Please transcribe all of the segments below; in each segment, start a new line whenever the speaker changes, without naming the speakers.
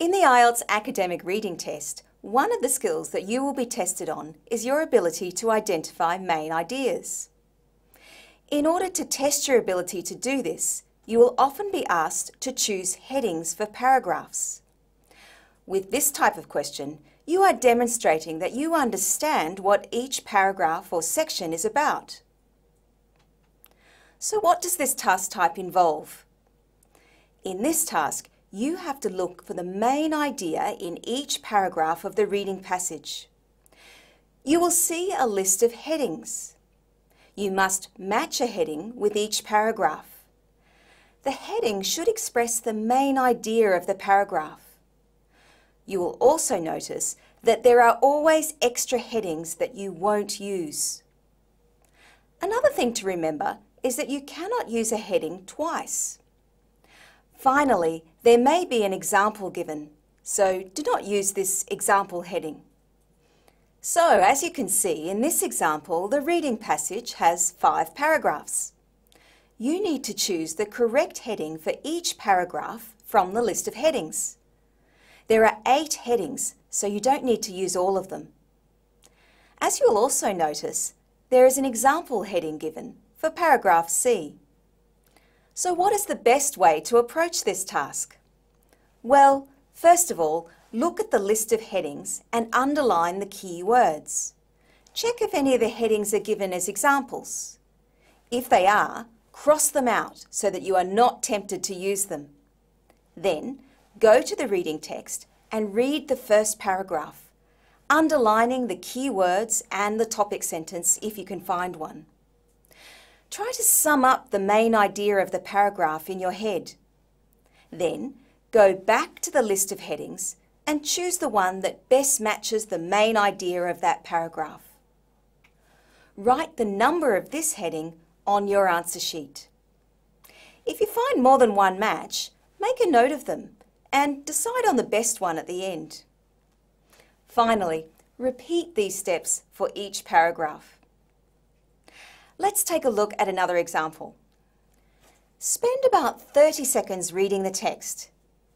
In the IELTS academic reading test, one of the skills that you will be tested on is your ability to identify main ideas. In order to test your ability to do this, you will often be asked to choose headings for paragraphs. With this type of question, you are demonstrating that you understand what each paragraph or section is about. So what does this task type involve? In this task, you have to look for the main idea in each paragraph of the reading passage. You will see a list of headings. You must match a heading with each paragraph. The heading should express the main idea of the paragraph. You will also notice that there are always extra headings that you won't use. Another thing to remember is that you cannot use a heading twice. Finally, there may be an example given, so do not use this example heading. So, as you can see, in this example, the reading passage has five paragraphs. You need to choose the correct heading for each paragraph from the list of headings. There are eight headings, so you don't need to use all of them. As you'll also notice, there is an example heading given for paragraph C. So what is the best way to approach this task? Well, first of all, look at the list of headings and underline the key words. Check if any of the headings are given as examples. If they are, cross them out so that you are not tempted to use them. Then, go to the reading text and read the first paragraph, underlining the key words and the topic sentence if you can find one. Try to sum up the main idea of the paragraph in your head. Then go back to the list of headings and choose the one that best matches the main idea of that paragraph. Write the number of this heading on your answer sheet. If you find more than one match, make a note of them and decide on the best one at the end. Finally, repeat these steps for each paragraph. Let's take a look at another example. Spend about 30 seconds reading the text.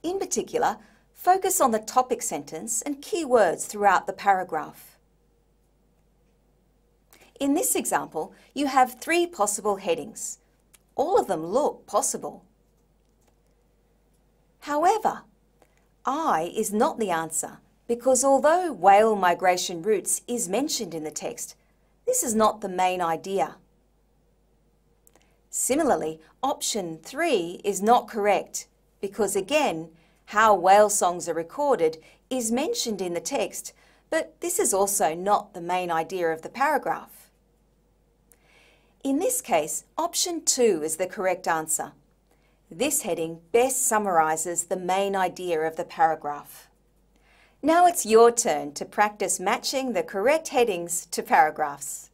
In particular, focus on the topic sentence and key words throughout the paragraph. In this example, you have three possible headings. All of them look possible. However, I is not the answer because although whale migration routes is mentioned in the text, this is not the main idea. Similarly, option 3 is not correct because again, how whale songs are recorded is mentioned in the text, but this is also not the main idea of the paragraph. In this case, option 2 is the correct answer. This heading best summarises the main idea of the paragraph. Now it's your turn to practice matching the correct headings to paragraphs.